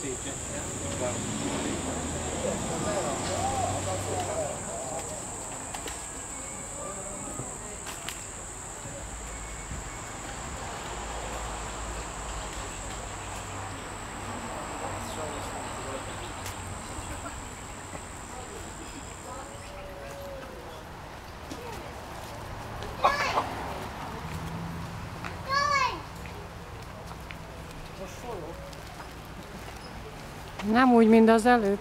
City. Just follow. Nem úgy, mint az előbb.